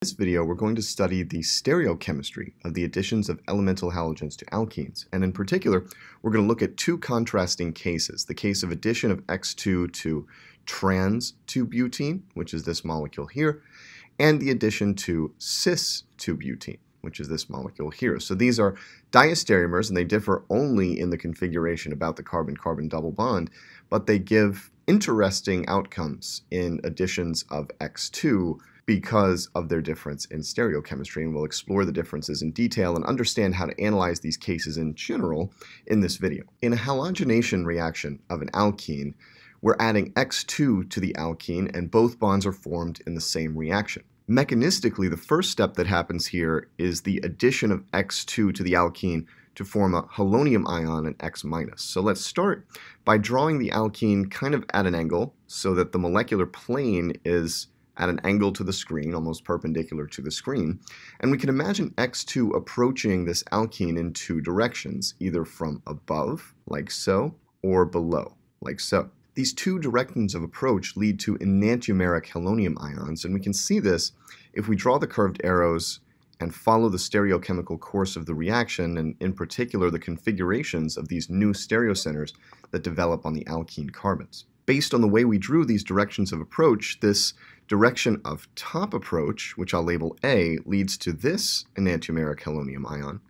In this video, we're going to study the stereochemistry of the additions of elemental halogens to alkenes, and in particular, we're going to look at two contrasting cases, the case of addition of X2 to trans-2-butene, which is this molecule here, and the addition to cis-2-butene, which is this molecule here. So these are diastereomers, and they differ only in the configuration about the carbon-carbon double bond, but they give interesting outcomes in additions of X2 because of their difference in stereochemistry, and we'll explore the differences in detail and understand how to analyze these cases in general in this video. In a halogenation reaction of an alkene, we're adding X2 to the alkene and both bonds are formed in the same reaction. Mechanistically, the first step that happens here is the addition of X2 to the alkene to form a halonium ion and X minus. So let's start by drawing the alkene kind of at an angle so that the molecular plane is at an angle to the screen, almost perpendicular to the screen, and we can imagine X2 approaching this alkene in two directions, either from above, like so, or below, like so. These two directions of approach lead to enantiomeric halonium ions, and we can see this if we draw the curved arrows and follow the stereochemical course of the reaction, and in particular the configurations of these new stereocenters that develop on the alkene carbons. Based on the way we drew these directions of approach, this direction of top approach, which I'll label A, leads to this enantiomeric halonium ion.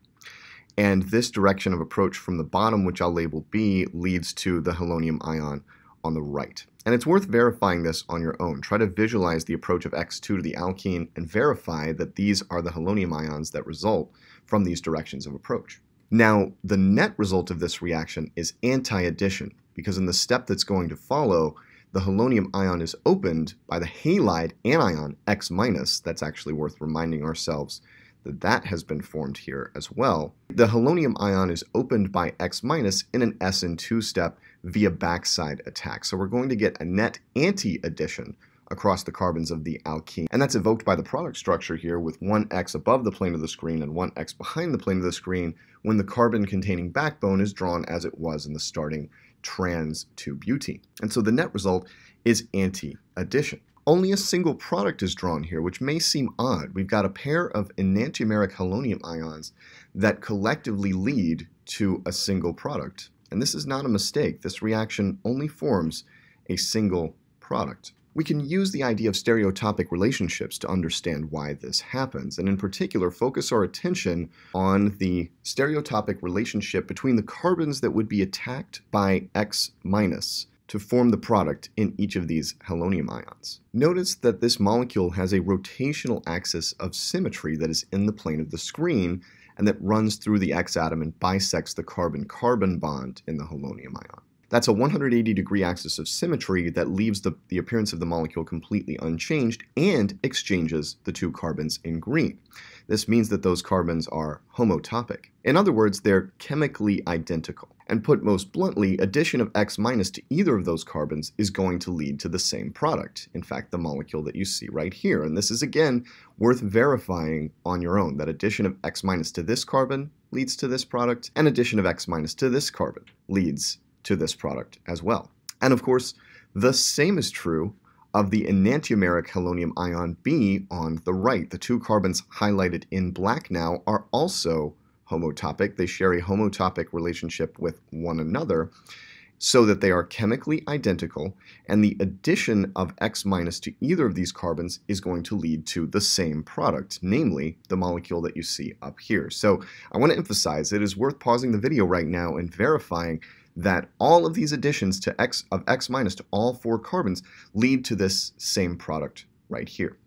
And this direction of approach from the bottom, which I'll label B, leads to the halonium ion on the right. And it's worth verifying this on your own. Try to visualize the approach of X2 to the alkene and verify that these are the halonium ions that result from these directions of approach. Now, the net result of this reaction is anti-addition, because in the step that's going to follow, the halonium ion is opened by the halide anion X minus. That's actually worth reminding ourselves that that has been formed here as well. The halonium ion is opened by X minus in an SN2 step via backside attack. So we're going to get a net anti-addition across the carbons of the alkene. And that's evoked by the product structure here with one X above the plane of the screen and one X behind the plane of the screen when the carbon containing backbone is drawn as it was in the starting trans to butene. And so the net result is anti-addition. Only a single product is drawn here, which may seem odd. We've got a pair of enantiomeric halonium ions that collectively lead to a single product. And this is not a mistake. This reaction only forms a single product. We can use the idea of stereotopic relationships to understand why this happens, and in particular focus our attention on the stereotopic relationship between the carbons that would be attacked by X minus to form the product in each of these halonium ions. Notice that this molecule has a rotational axis of symmetry that is in the plane of the screen and that runs through the X atom and bisects the carbon-carbon bond in the halonium ion. That's a 180 degree axis of symmetry that leaves the, the appearance of the molecule completely unchanged and exchanges the two carbons in green. This means that those carbons are homotopic. In other words, they're chemically identical. And put most bluntly, addition of X minus to either of those carbons is going to lead to the same product. In fact, the molecule that you see right here. And this is again worth verifying on your own that addition of X minus to this carbon leads to this product, and addition of X minus to this carbon leads to this product as well. And of course, the same is true of the enantiomeric halonium ion B on the right. The two carbons highlighted in black now are also homotopic. They share a homotopic relationship with one another so that they are chemically identical, and the addition of X minus to either of these carbons is going to lead to the same product, namely the molecule that you see up here. So I want to emphasize it is worth pausing the video right now and verifying that all of these additions to X of X minus to all four carbons lead to this same product right here.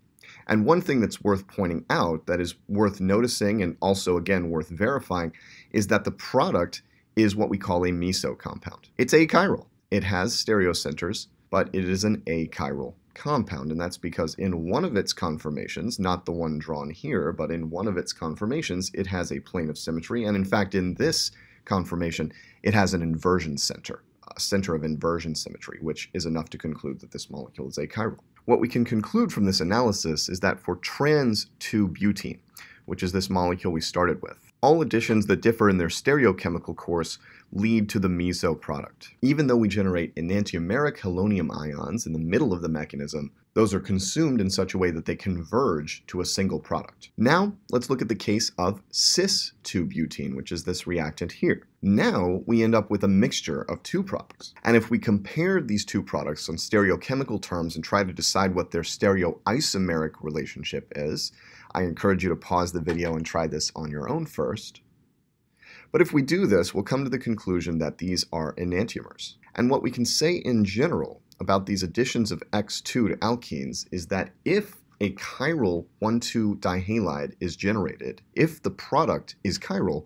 And one thing that's worth pointing out that is worth noticing and also again worth verifying is that the product is what we call a meso compound. It's achiral. It has stereocenters, but it is an achiral compound, and that's because in one of its conformations, not the one drawn here, but in one of its conformations, it has a plane of symmetry, and in fact in this conformation, it has an inversion center, a center of inversion symmetry, which is enough to conclude that this molecule is achiral. What we can conclude from this analysis is that for trans-2-butene, which is this molecule we started with, all additions that differ in their stereochemical course lead to the meso product. Even though we generate enantiomeric halonium ions in the middle of the mechanism, Those are consumed in such a way that they converge to a single product. Now, let's look at the case of cis-2-butene, which is this reactant here. Now, we end up with a mixture of two products. And if we compare these two products on stereochemical terms and try to decide what their stereoisomeric relationship is, I encourage you to pause the video and try this on your own first. But if we do this, we'll come to the conclusion that these are enantiomers. And what we can say in general about these additions of X2 to alkenes is that if a chiral 1,2 dihalide is generated, if the product is chiral,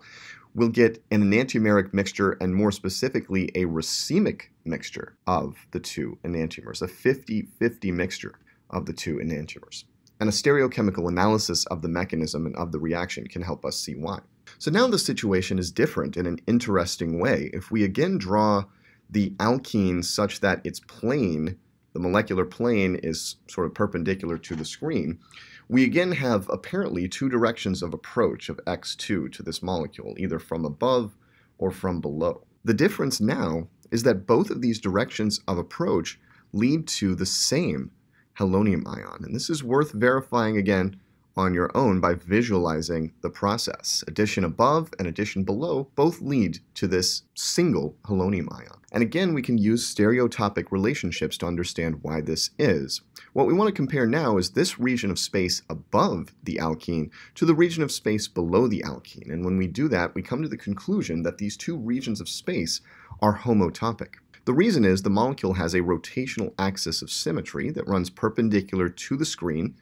we'll get an enantiomeric mixture and more specifically a racemic mixture of the two enantiomers, a 50-50 mixture of the two enantiomers. And a stereochemical analysis of the mechanism and of the reaction can help us see why. So now the situation is different in an interesting way. If we again draw the alkene such that its plane, the molecular plane, is sort of perpendicular to the screen, we again have apparently two directions of approach of X2 to this molecule, either from above or from below. The difference now is that both of these directions of approach lead to the same halonium ion. And this is worth verifying again on your own by visualizing the process. Addition above and addition below both lead to this single halonium ion. And again, we can use stereotopic relationships to understand why this is. What we want to compare now is this region of space above the alkene to the region of space below the alkene. And when we do that, we come to the conclusion that these two regions of space are homotopic. The reason is the molecule has a rotational axis of symmetry that runs perpendicular to the screen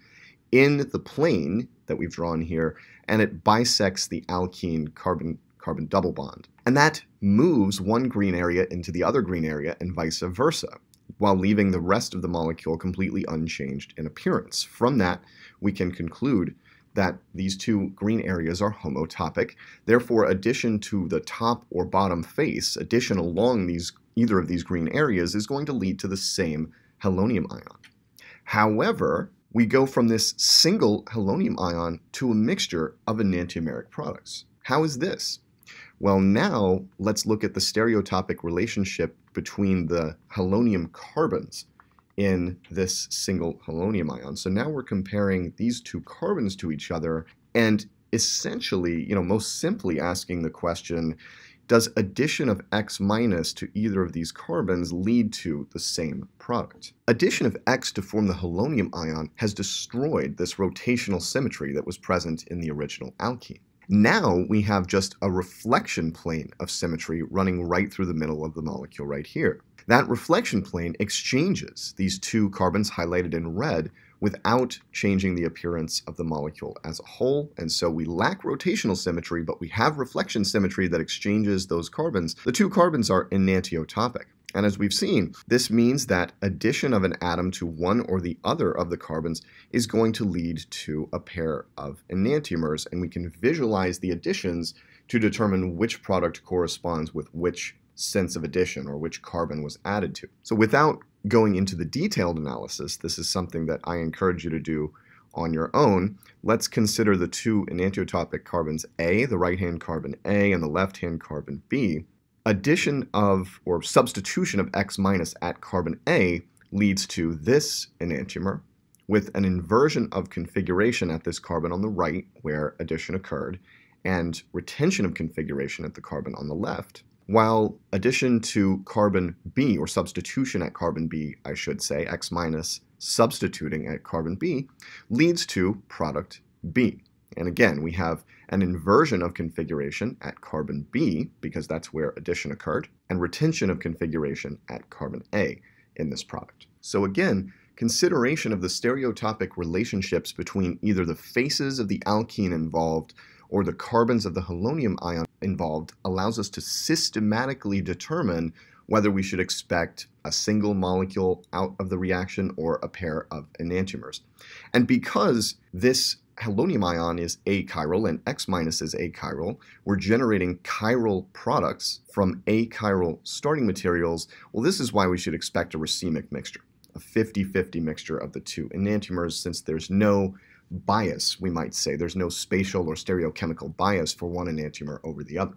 in the plane that we've drawn here, and it bisects the alkene carbon carbon double bond. And that moves one green area into the other green area and vice versa, while leaving the rest of the molecule completely unchanged in appearance. From that, we can conclude that these two green areas are homotopic. Therefore, addition to the top or bottom face, addition along these either of these green areas is going to lead to the same halonium ion. However, we go from this single halonium ion to a mixture of enantiomeric products. How is this? Well, now let's look at the stereotopic relationship between the halonium carbons in this single halonium ion. So now we're comparing these two carbons to each other and essentially, you know, most simply asking the question, does addition of X minus to either of these carbons lead to the same product? Addition of X to form the halonium ion has destroyed this rotational symmetry that was present in the original alkene. Now we have just a reflection plane of symmetry running right through the middle of the molecule right here. That reflection plane exchanges these two carbons highlighted in red without changing the appearance of the molecule as a whole. And so we lack rotational symmetry, but we have reflection symmetry that exchanges those carbons. The two carbons are enantiotopic. And as we've seen, this means that addition of an atom to one or the other of the carbons is going to lead to a pair of enantiomers, and we can visualize the additions to determine which product corresponds with which sense of addition or which carbon was added to. So without going into the detailed analysis, this is something that I encourage you to do on your own. Let's consider the two enantiotopic carbons A, the right-hand carbon A, and the left-hand carbon B. Addition of, or substitution of X minus at carbon A leads to this enantiomer with an inversion of configuration at this carbon on the right where addition occurred and retention of configuration at the carbon on the left while addition to carbon B, or substitution at carbon B, I should say, X minus substituting at carbon B, leads to product B. And again, we have an inversion of configuration at carbon B, because that's where addition occurred, and retention of configuration at carbon A in this product. So again, consideration of the stereotopic relationships between either the faces of the alkene involved or the carbons of the halonium ion involved allows us to systematically determine whether we should expect a single molecule out of the reaction or a pair of enantiomers. And because this halonium ion is achiral and X minus is achiral, we're generating chiral products from achiral starting materials. Well, this is why we should expect a racemic mixture, a 50-50 mixture of the two enantiomers since there's no bias, we might say. There's no spatial or stereochemical bias for one enantiomer over the other.